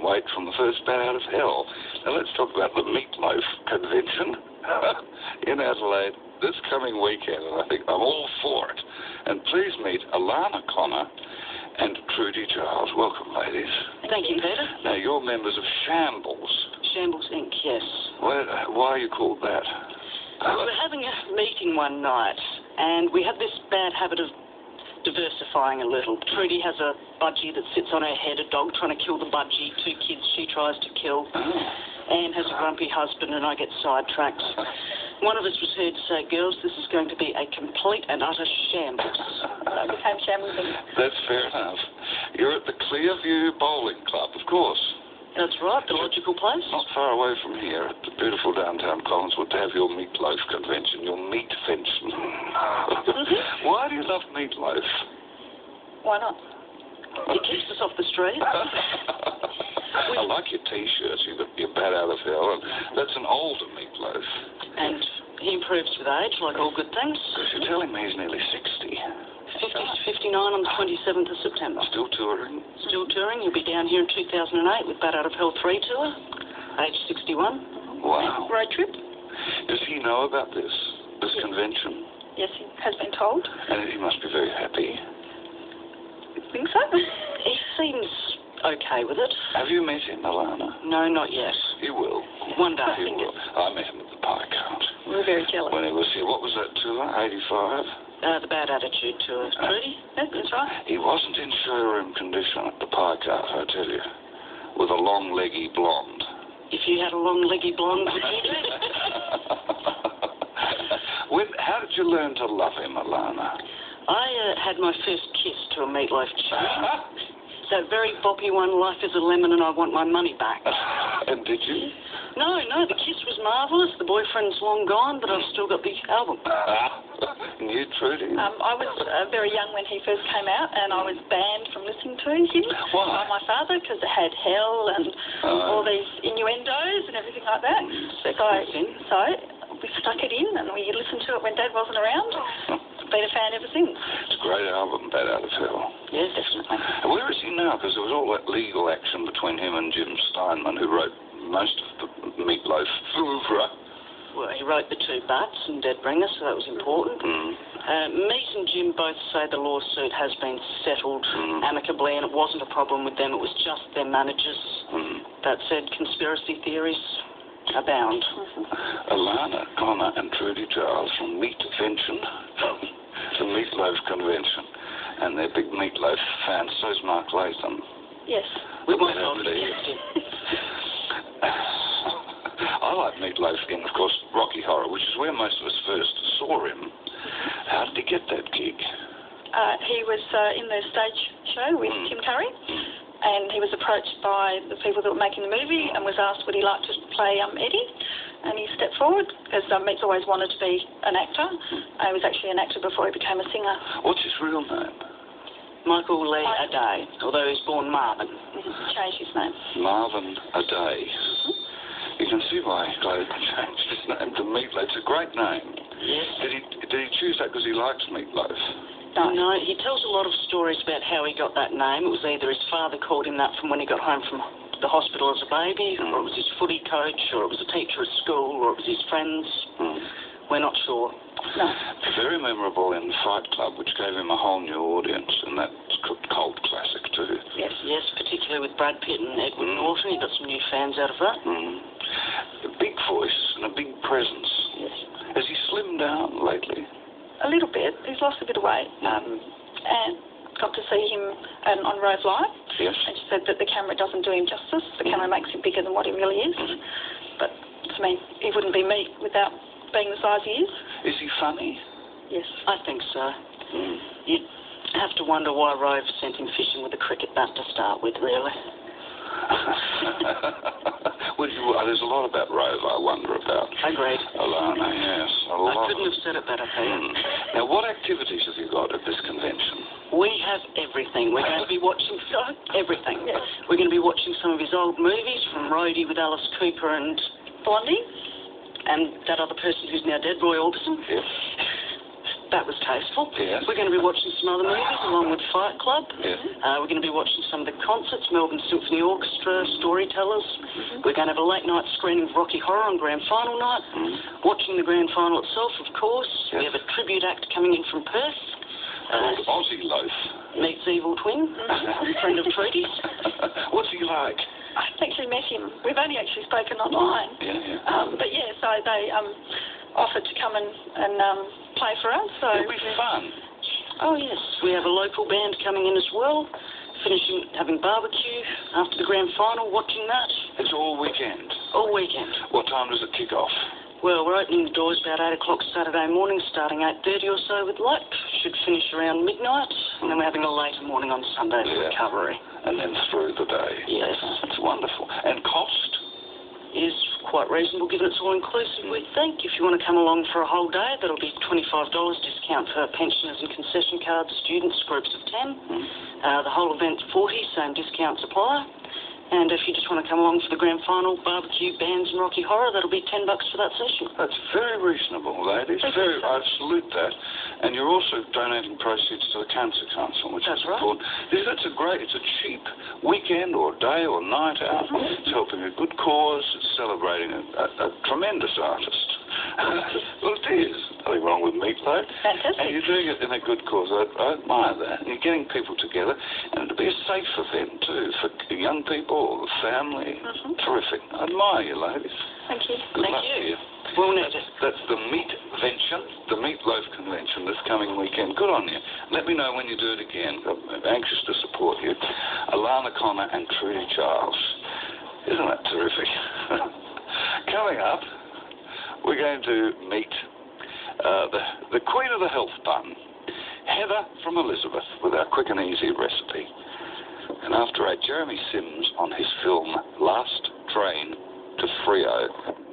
favourite Meatloaf song, Heaven Can Wait, from the first Bat Out of Hell. Now let's talk about the Meatloaf Convention in Adelaide this coming weekend, and I think I'm all for it. And please meet Alana Connor and Trudy Giles. Welcome, ladies. Thank you, Peter. Now, you're members of Shambles. Shambles Inc., yes. Where, why are you called that? We were having a meeting one night, and we have this bad habit of diversifying a little. Trudy has a budgie that sits on her head, a dog trying to kill the budgie, two kids she tries to kill. Oh. Anne has a grumpy husband, and I get sidetracked. One of us was heard to say, girls, this is going to be a complete and utter shambles. I became shambles. That's fair enough. You're at the Clearview Bowling Club, of course. That's right, the logical place. Not far away from here, at the beautiful downtown Collinswood, to have your meatloaf convention, your meat convention. Mm-hmm. Why do you love meatloaf? Why not? It uh, keeps us off the street. I like your t-shirts. You've got your bat out of hell, and that's an older meatloaf. And he improves with age, like all good things. Because you're telling me he's nearly 60. 50 59 on the 27th of September. Still touring? Still touring. He'll be down here in 2008 with Bat Out of Hell 3 tour, age 61. Wow. Road trip? Does he know about this, this convention? Yes, he has been told. And he must be very happy. I think so. He seems okay with it. Have you met him, Alana? No, not yet. You will. One day. You will. I met him at the Pie Cart We're very jealous. when he was here. What was that tour? 85? Uh, the Bad Attitude tour. Trudy? Yes, that's right. He wasn't in showroom condition at the Pie Cart, I tell you. With a long leggy blonde. If you had a long leggy blonde, would you do? when, how did you learn to love him, Alana? I uh, had my first kiss to a meatloaf tune. That very boppy one, Life is a Lemon and I Want My Money Back. and did you? No, no, the kiss was marvellous. The boyfriend's long gone, but I've still got the album. and you, Trudy? Um, I was uh, very young when he first came out, and I was banned from listening to him Why? by my father because it had hell and Oh. all these innuendos and everything like that. So, I, so we stuck it in, and we listened to it when Dad wasn't around. Been a fan ever since. It's a great album, Bat Out of Hell. Yes, definitely. And where is he now? Because there was all that legal action between him and Jim Steinman, who wrote most of the Meatloaf oeuvre. Well, he wrote the two Bats and Dead Ringer, so that was important. Mm. Uh, Meat and Jim both say the lawsuit has been settled Mm. amicably and it wasn't a problem with them, it was just their managers. Mm. That said, conspiracy theories abound. Alana Connor and Trudy Giles from Meatvention, the Meatloaf Convention. And they're big Meatloaf fans. So So's Mark Latham. Yes. We won't hold it it is. against him. I like Meatloaf in, of course, Rocky Horror, which is where most of us first saw him. How did he get that gig? Uh, he was uh, in the stage show with Mm. Tim Curry, and he was approached by the people that were making the movie and was asked would he like to play um, Eddie, and he stepped forward because um, Meat's always wanted to be an actor. Uh, he was actually an actor before he became a singer. What's his real name? Michael Lee Aday, although he was born Marvin. He changed his name. Marvin Aday. You can see why Glade changed his name to Meatloaf. It's a great name. Yes. Did he did he choose that because he likes meatloaf? No. No, he tells a lot of stories about how he got that name. It was either his father called him that from when he got home from the hospital as a baby, or it was his footy coach, or it was a teacher at school, or it was his friends. Hmm. We're not sure. No. Very memorable in Fight Club, which gave him a whole new audience, and that's a cult classic too. Yes. Yes, particularly with Brad Pitt and Edward Mm. Norton. He got some new fans out of that. Mm. A big voice and a big presence. Yes. Has he slimmed down lately? A little bit. He's lost a bit of weight. Um, and got to see him um, on Rove Live, Yes. and she said that the camera doesn't do him justice. The camera makes him bigger than what he really is. But to me, he wouldn't be me without being the size he is. Is he funny? Yes. I think so. Mm. You'd have to wonder why Rove sent him fishing with a cricket bat to start with, really. well, you, there's a lot about Rove I wonder about. Agreed. Alana, yes. A I lot. couldn't have said it better, Peter. Mm. Now, what activities have you got at this convention? We have everything. We're going to be watching everything. We're going to be watching some of his old movies from Roadie with Alice Cooper and Blondie? and that other person who's now dead, Roy Orbison. Yes. That was tasteful. Yes. We're going to be watching some other movies along with Fight Club. Yes. Uh, we're going to be watching some of the concerts, Melbourne Symphony Orchestra, Storytellers. We're going to have a late night screening of Rocky Horror on grand final night. Watching the grand final itself, of course. We have a tribute act coming in from Perth. Uh, Aussie Loaf. meets Evil Twin, friend of Trudy's. What's he like? I've actually met him. We've only actually spoken online. Yeah, yeah. Um, but yeah, so they um, offered to come and, and um, play for us. So It'll be fun. Oh yes, we have a local band coming in as well. Finishing having barbecue after the grand final, watching that It's all weekend. all weekend. What time does it kick off? Well, we're opening the doors about 8 o'clock Saturday morning, starting 8.30 or so with light. Should finish around midnight, and then we're having a later morning on Sunday for Yeah. recovery. And then through the day. Yes. It's wonderful. And cost? Is quite reasonable given it's all inclusive, we think. If you want to come along for a whole day, that'll be $25 discount for pensioners and concession cards, students, groups of 10. Uh, the whole event 40, same discount supply. And if you just want to come along for the grand final, barbecue, bands and Rocky Horror, that'll be 10 bucks for that session. That's very reasonable, ladies. Very. I salute that. And you're also donating proceeds to the Cancer Council, which That's is right. important. This, that's a great, it's a cheap weekend or day or night out. Mm-hmm. It's helping a good cause. It's celebrating a, a, a tremendous artist. Well, it is. Nothing wrong with meatloaf. Fantastic. And you're doing it in a good cause. I, I admire that. You're getting people together. And it'll be a safe event, too, for young people the family. Mm-hmm. Terrific. I admire you, ladies. thank you. Good Thank luck you. to you. We'll it. That's the Meat Venture, the Meatloaf Convention this coming weekend. Good on you. Let me know when you do it again. I'm anxious to support you. Alana Connor and Trudy Charles. Isn't that terrific? coming up, we're going to meet uh, the, the Queen of the Health Bun, Heather from Elizabeth, with our quick and easy recipe. And after eight, Jeremy Sims on his film Last Train to Freo.